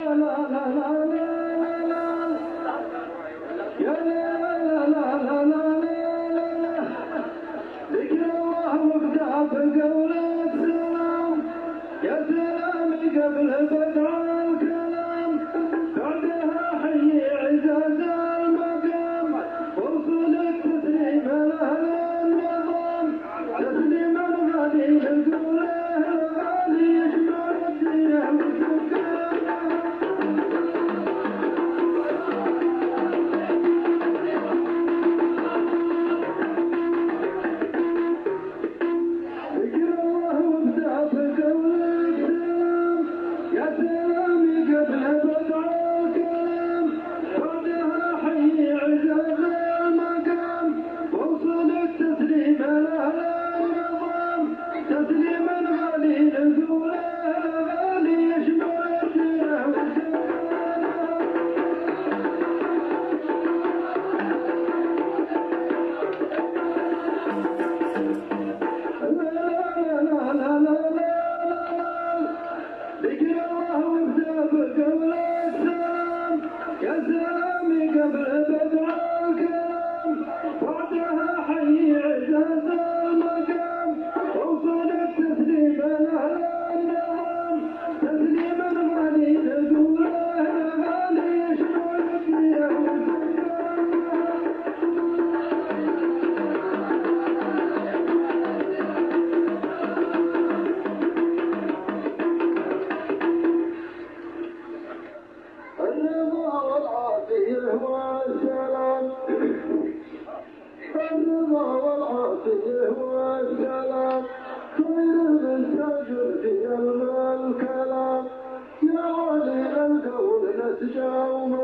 la la la la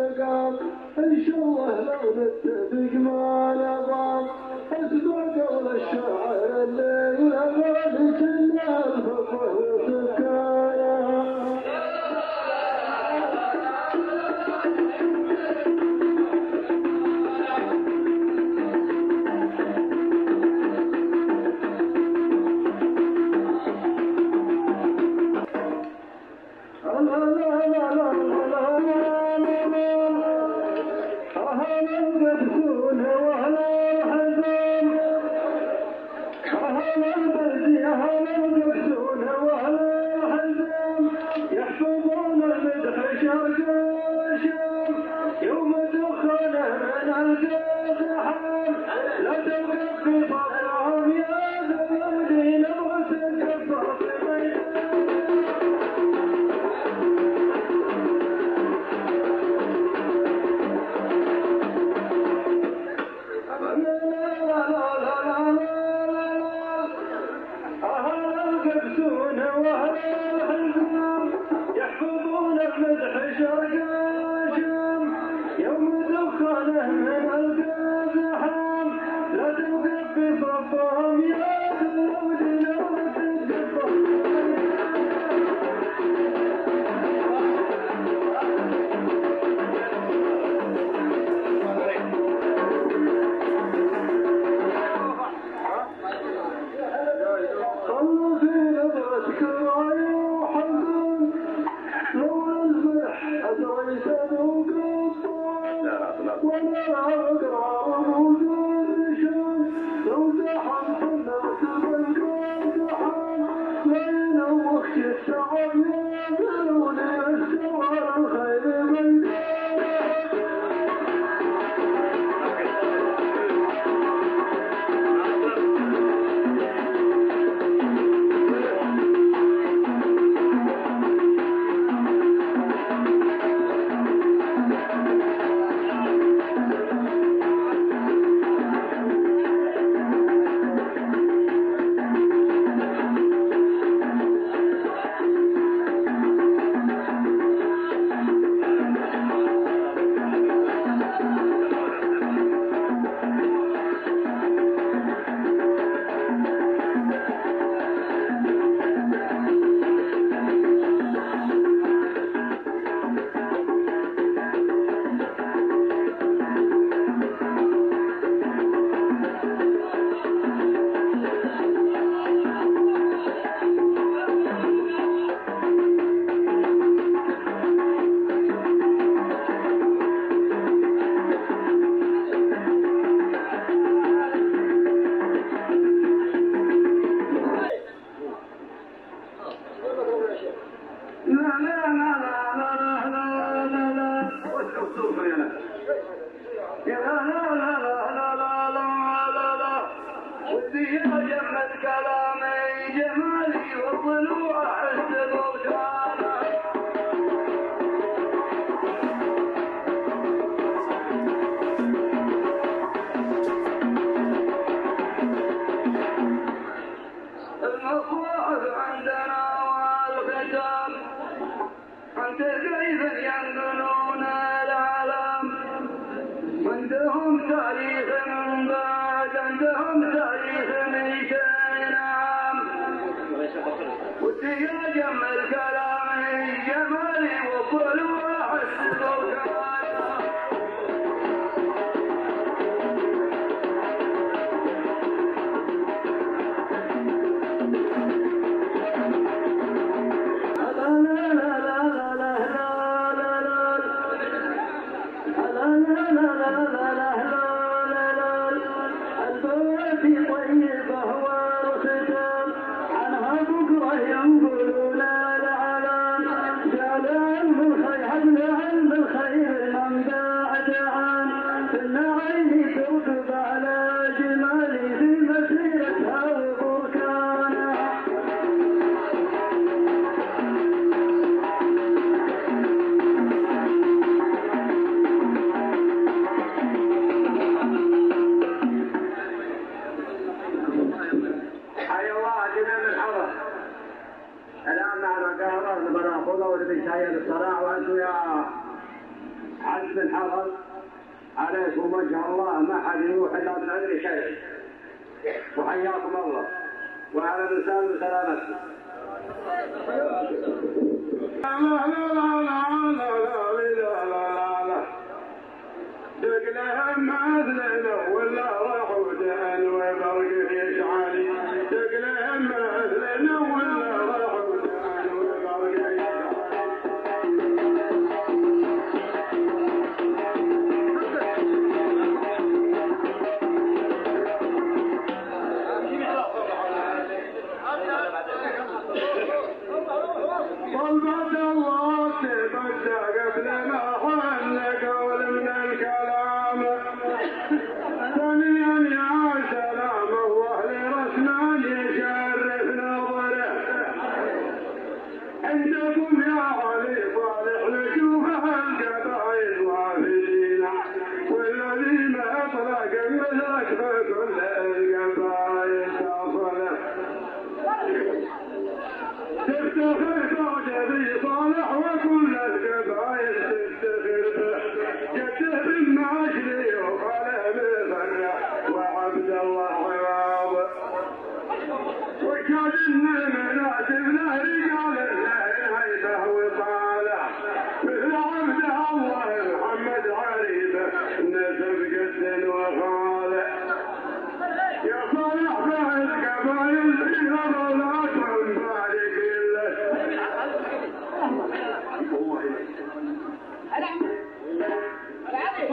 القلب إن شاء الله لو نتفق معاك. على العلام يحفظون المدح شرقا Lord. እንደሁም ታሪህም قول ابن سعيد الصلاة وأنتم يا عز بن حرب عليكم وجه الله ما حد يوحد من عند شيء وحياكم الله وعلى لسان سلامتكم لا ở đây. Ở đá đi